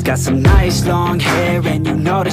got some nice long hair And you know that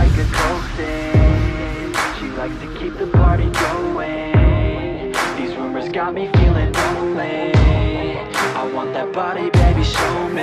got me feeling lonely I want that body, baby, show me